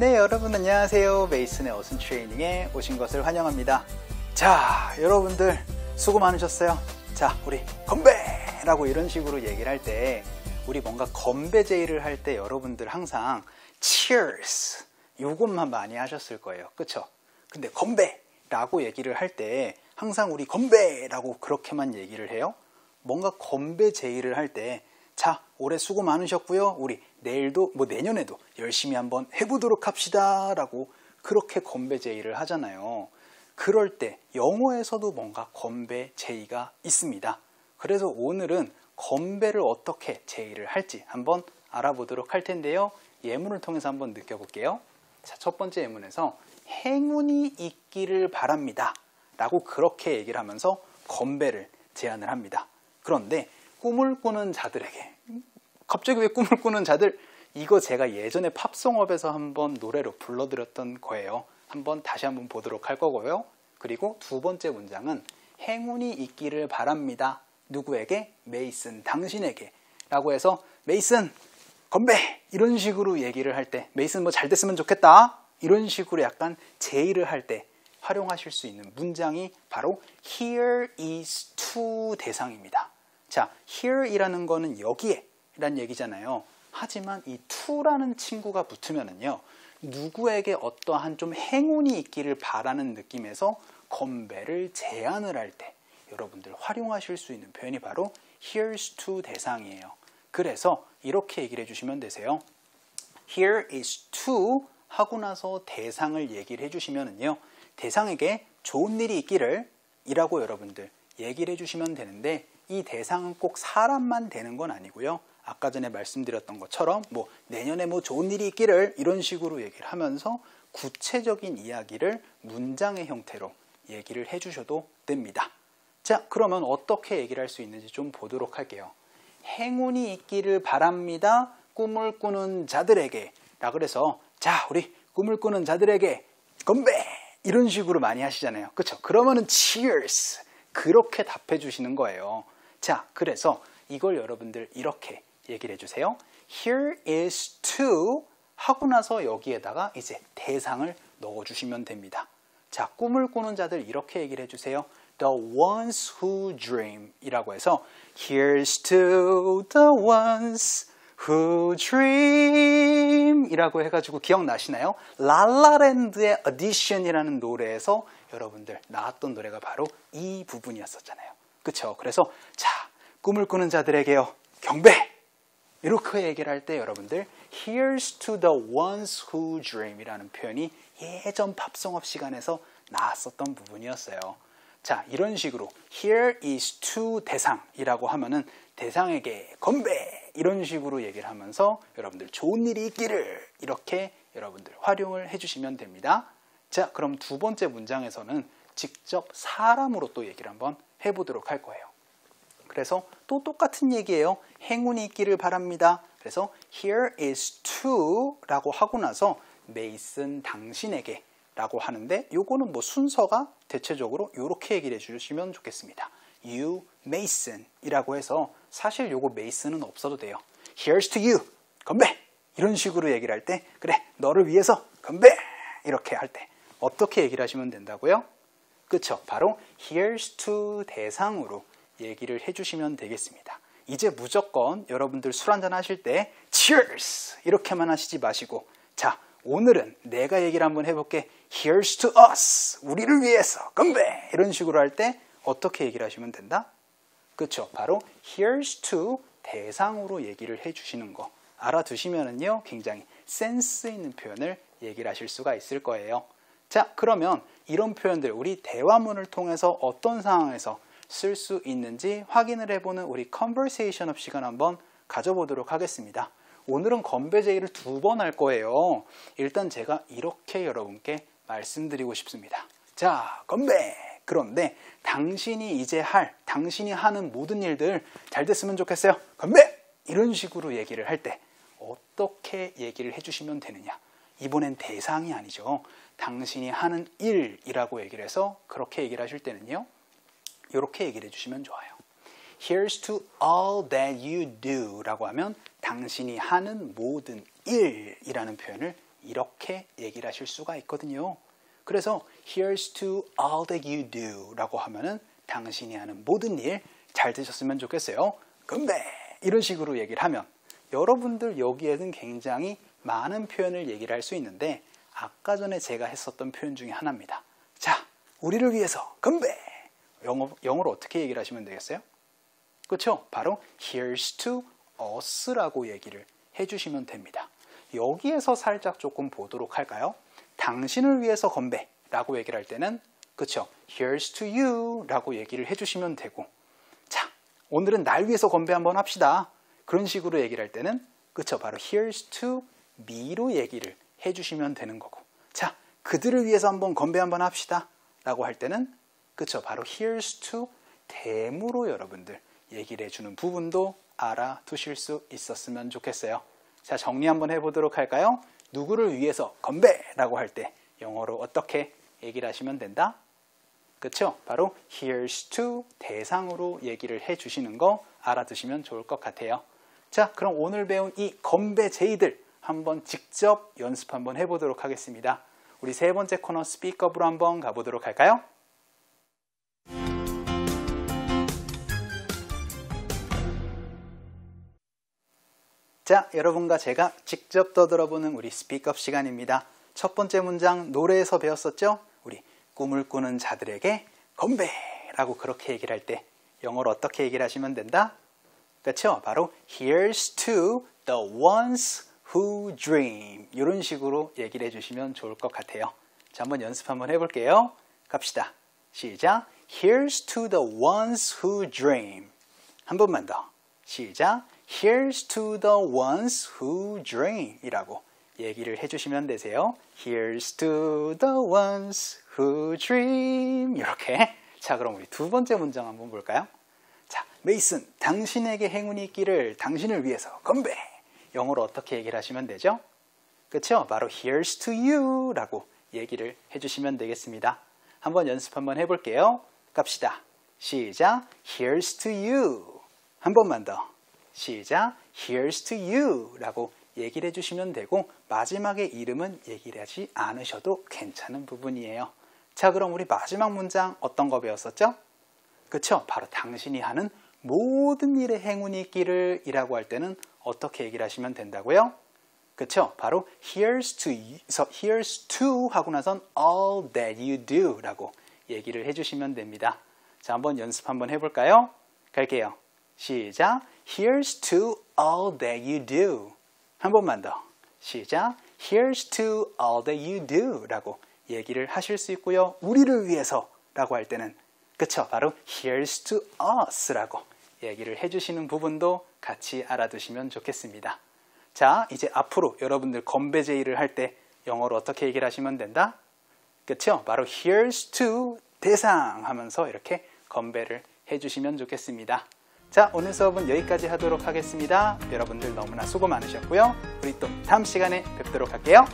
네, 여러분 안녕하세요. 메이슨의 어순 트레이닝에 오신 것을 환영합니다. 자, 여러분들 수고 많으셨어요. 자, 우리 건배라고 이런 식으로 얘기를 할 때 우리 뭔가 건배 제의를 할 때 여러분들 항상 cheers 요것만 많이 하셨을 거예요. 그쵸? 근데 건배라고 얘기를 할 때 항상 우리 건배라고 그렇게만 얘기를 해요. 뭔가 건배 제의를 할 때 자, 올해 수고 많으셨고요. 우리 내일도 뭐 내년에도 열심히 한번 해보도록 합시다 라고 그렇게 건배 제의를 하잖아요. 그럴 때 영어에서도 뭔가 건배 제의가 있습니다. 그래서 오늘은 건배를 어떻게 제의를 할지 한번 알아보도록 할 텐데요. 예문을 통해서 한번 느껴볼게요. 자, 첫 번째 예문에서 행운이 있기를 바랍니다. 라고 그렇게 얘기를 하면서 건배를 제안을 합니다. 그런데 꿈을 꾸는 자들에게 갑자기 왜 꿈을 꾸는 자들 이거 제가 예전에 팝송업에서 한번 노래로 불러드렸던 거예요. 한번 다시 한번 보도록 할 거고요. 그리고 두 번째 문장은 행운이 있기를 바랍니다. 누구에게? 메이슨 당신에게 라고 해서 메이슨 건배 이런 식으로 얘기를 할 때 메이슨 뭐 잘 됐으면 좋겠다 이런 식으로 약간 제의를 할 때 활용하실 수 있는 문장이 바로 here is to 대상입니다. 자, here이라는 거는 여기에 라는 얘기잖아요. 하지만 이 to라는 친구가 붙으면은요. 누구에게 어떠한 좀 행운이 있기를 바라는 느낌에서 건배를 제안을 할 때 여러분들 활용하실 수 있는 표현이 바로 here's to 대상이에요. 그래서 이렇게 얘기를 해주시면 되세요. Here is to 하고 나서 대상을 얘기를 해주시면은요. 대상에게 좋은 일이 있기를 이라고 여러분들 얘기를 해주시면 되는데 이 대상은 꼭 사람만 되는 건 아니고요. 아까 전에 말씀드렸던 것처럼 뭐 내년에 뭐 좋은 일이 있기를 이런 식으로 얘기를 하면서 구체적인 이야기를 문장의 형태로 얘기를 해주셔도 됩니다. 자, 그러면 어떻게 얘기를 할 수 있는지 좀 보도록 할게요. 행운이 있기를 바랍니다. 꿈을 꾸는 자들에게. 라 그래서 자, 우리 꿈을 꾸는 자들에게 건배! 이런 식으로 많이 하시잖아요. 그렇죠? 그러면은 cheers. 그렇게 답해 주시는 거예요. 자, 그래서 이걸 여러분들 이렇게 얘기를 해 주세요. Here is to 하고 나서 여기에다가 이제 대상을 넣어 주시면 됩니다. 자, 꿈을 꾸는 자들 이렇게 얘기를 해 주세요. The ones who dream 이라고 해서 Here's to the ones who dream 이라고 해가지고 기억나시나요? 랄라랜드의 Audition이라는 노래에서 여러분들 나왔던 노래가 바로 이 부분이었었잖아요. 그쵸? 그래서 자, 꿈을 꾸는 자들에게요. 경배! 이렇게 얘기를 할 때 여러분들 Here's to the ones who dream 이라는 표현이 예전 팝송업 시간에서 나왔었던 부분이었어요. 자, 이런 식으로 Here is to 대상이라고 하면은 대상에게 건배 이런 식으로 얘기를 하면서 여러분들 좋은 일이 있기를 이렇게 여러분들 활용을 해주시면 됩니다. 자, 그럼 두 번째 문장에서는 직접 사람으로 또 얘기를 한번 해보도록 할 거예요. 그래서 또 똑같은 얘기예요. 행운이 있기를 바랍니다. 그래서 here is to 라고 하고 나서 메이슨 당신에게 라고 하는데 요거는 뭐 순서가 대체적으로 이렇게 얘기를 해주시면 좋겠습니다. You Mason 이라고 해서 사실 요거 Mason은 없어도 돼요. Here's to you. 건배! 이런 식으로 얘기를 할 때 그래 너를 위해서 건배! 이렇게 할 때 어떻게 얘기를 하시면 된다고요? 그쵸 바로 Here's to 대상으로 얘기를 해주시면 되겠습니다. 이제 무조건 여러분들 술 한잔 하실 때 Cheers! 이렇게만 하시지 마시고 자 오늘은 내가 얘기를 한번 해볼게. Here's to us. 우리를 위해서. 건배! 이런 식으로 할 때 어떻게 얘기를 하시면 된다? 그렇죠. 바로 here's to 대상으로 얘기를 해주시는 거. 알아두시면은요, 굉장히 센스 있는 표현을 얘기를 하실 수가 있을 거예요. 자, 그러면 이런 표현들 우리 대화문을 통해서 어떤 상황에서 쓸 수 있는지 확인을 해보는 우리 Conversation Up 시간 한번 가져보도록 하겠습니다. 오늘은 건배 제의를 두 번 할 거예요. 일단 제가 이렇게 여러분께 말씀드리고 싶습니다. 자, 건배! 그런데 당신이 이제 할, 당신이 하는 모든 일들 잘 됐으면 좋겠어요. 건배! 이런 식으로 얘기를 할 때 어떻게 얘기를 해주시면 되느냐? 이번엔 대상이 아니죠. 당신이 하는 일이라고 얘기를 해서 그렇게 얘기를 하실 때는요. 이렇게 얘기를 해주시면 좋아요. Here's to all that you do 라고 하면 당신이 하는 모든 일이라는 표현을 이렇게 얘기를 하실 수가 있거든요. 그래서 here's to all that you do 라고 하면은 당신이 하는 모든 일 잘 되셨으면 좋겠어요. 건배! 이런 식으로 얘기를 하면 여러분들 여기에는 굉장히 많은 표현을 얘기를 할 수 있는데 아까 전에 제가 했었던 표현 중에 하나입니다. 자, 우리를 위해서 건배! 영어, 영어로 어떻게 얘기를 하시면 되겠어요? 그렇죠? 바로 here's to us라고 얘기를 해주시면 됩니다. 여기에서 살짝 조금 보도록 할까요? 당신을 위해서 건배 라고 얘기를 할 때는 그쵸? Here's to you 라고 얘기를 해주시면 되고 자, 오늘은 날 위해서 건배 한번 합시다. 그런 식으로 얘기를 할 때는 그쵸? 바로 Here's to me로 얘기를 해주시면 되는 거고 자, 그들을 위해서 한번 건배 한번 합시다. 라고 할 때는 그쵸? 바로 Here's to them으로 여러분들 얘기를 해주는 부분도 알아두실 수 있었으면 좋겠어요. 자, 정리 한번 해보도록 할까요? 누구를 위해서 건배 라고 할 때 영어로 어떻게 얘기를 하시면 된다? 그쵸? 바로 here's to 대상으로 얘기를 해 주시는 거 알아두시면 좋을 것 같아요. 자, 그럼 오늘 배운 이 건배 제의들 한번 직접 연습 한번 해보도록 하겠습니다. 우리 세 번째 코너 스피커으로 한번 가보도록 할까요? 자, 여러분과 제가 직접 떠들어보는 우리 스피크업 시간입니다. 첫 번째 문장 노래에서 배웠었죠? 우리 꿈을 꾸는 자들에게 건배 라고 그렇게 얘기를 할 때 영어로 어떻게 얘기를 하시면 된다? 그렇죠? 바로 Here's to the ones who dream 이런 식으로 얘기를 해주시면 좋을 것 같아요. 자, 한번 연습 한번 해볼게요. 갑시다. 시작. Here's to the ones who dream. 한 번만 더. 시작. Here's to the ones who dream 이라고 얘기를 해주시면 되세요. Here's to the ones who dream 이렇게 자 그럼 우리 두 번째 문장 한번 볼까요? 자 메이슨 당신에게 행운이 있기를 당신을 위해서 건배 영어로 어떻게 얘기를 하시면 되죠? 그렇죠? 바로 Here's to you 라고 얘기를 해주시면 되겠습니다. 한번 연습 한번 해볼게요. 갑시다. 시작 Here's to you 한 번만 더 시작. Here's to you 라고 얘기를 해주시면 되고 마지막에 이름은 얘기를 하지 않으셔도 괜찮은 부분이에요. 자 그럼 우리 마지막 문장 어떤 거 배웠었죠? 그쵸? 바로 당신이 하는 모든 일에 행운이 있기를 이라고 할 때는 어떻게 얘기를 하시면 된다고요? 그쵸? 바로 here's to, here's to 하고 나선 all that you do 라고 얘기를 해주시면 됩니다. 자 한번 연습 한번 해볼까요? 갈게요. 시작. Here's to all that you do. 한 번만 더. 시작. Here's to all that you do. 라고 얘기를 하실 수 있고요. 우리를 위해서 라고 할 때는 그쵸? 바로 Here's to us 라고 얘기를 해주시는 부분도 같이 알아두시면 좋겠습니다. 자, 이제 앞으로 여러분들 건배 제의를 할 때 영어로 어떻게 얘기를 하시면 된다? 그쵸? 바로 Here's to 대상 하면서 이렇게 건배를 해주시면 좋겠습니다. 자, 오늘 수업은 여기까지 하도록 하겠습니다. 여러분들 너무나 수고 많으셨고요. 우리 또 다음 시간에 뵙도록 할게요.